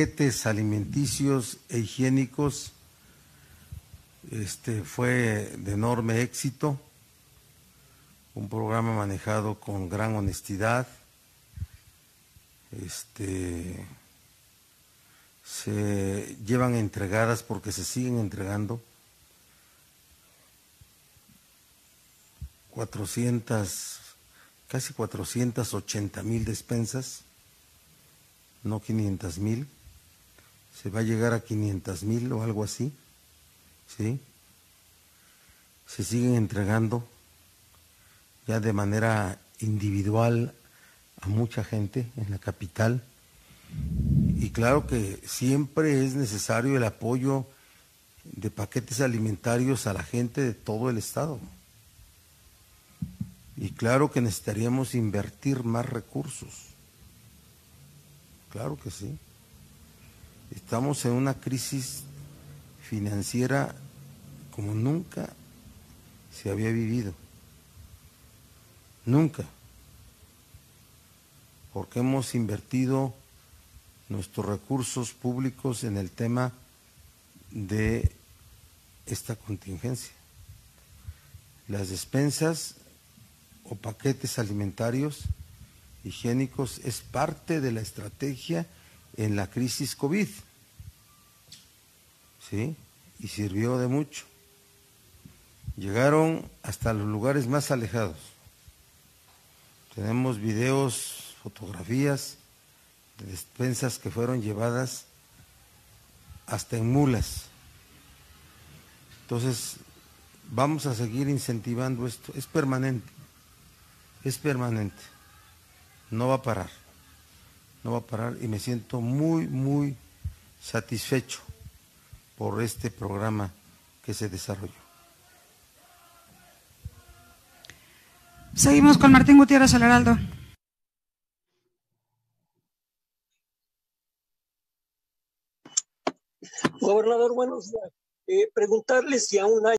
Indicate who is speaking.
Speaker 1: paquetes alimenticios e higiénicos este, fue de enorme éxito, un programa manejado con gran honestidad. Este, se llevan entregadas porque se siguen entregando. 400, casi 480 mil despensas, no 500 mil, se va a llegar a 500 mil o algo así, ¿sí? Se siguen entregando ya de manera individual a mucha gente en la capital y claro que siempre es necesario el apoyo de paquetes alimentarios a la gente de todo el estado. Y claro que necesitaríamos invertir más recursos. Claro que sí. Estamos en una crisis financiera como nunca se había vivido. Nunca. Porque hemos invertido nuestros recursos públicos en el tema de esta contingencia. Las despensas o paquetes alimentarios higiénicos es parte de la estrategia en la crisis COVID. ¿Sí? Y sirvió de mucho. Llegaron hasta los lugares más alejados. Tenemos videos, fotografías de despensas que fueron llevadas hasta en mulas. Entonces, vamos a seguir incentivando esto. Es permanente, es permanente. No va a parar, no va a parar y me siento muy, muy satisfecho por este programa que se desarrolló.
Speaker 2: Seguimos con Martín Gutiérrez, el Heraldo.
Speaker 3: Gobernador, buenos días. Eh, preguntarle si a un año